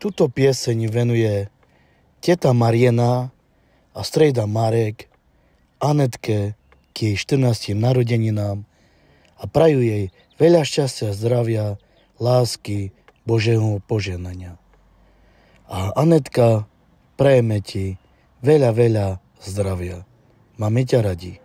Tuto pieseň venuje teta Mariena a strejda Marek Anetke k jej 14. narodeninám a prajú jej veľa šťastia, zdravia, lásky, Božieho poženania. A Anetka, prejme ti veľa, veľa zdravia. Máme ťa radi.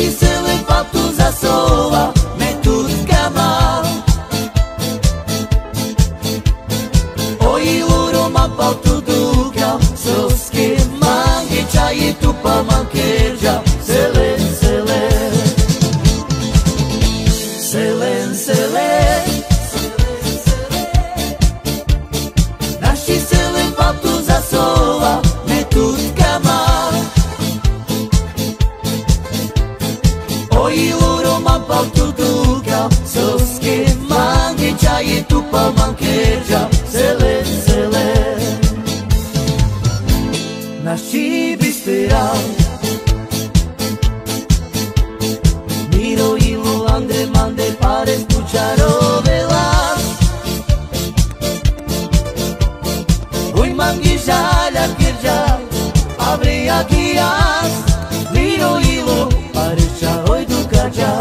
si se lepa tu zasova me tutkama Oi uru, pa tu duka soske mangi chai tu pa mangi tu pombankerja celeste celeste nasi bisteral miro y e lo andre mande para escuchar o velar hoy mangisha la kirja abri yakias ilo e para cha oducaja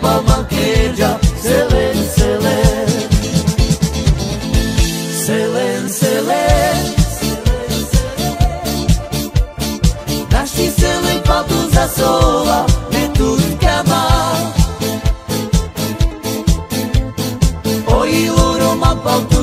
palma queja, selen, selen. Selen, selen. Naši selen patu za sola, que amar. É Oi, luroma paltu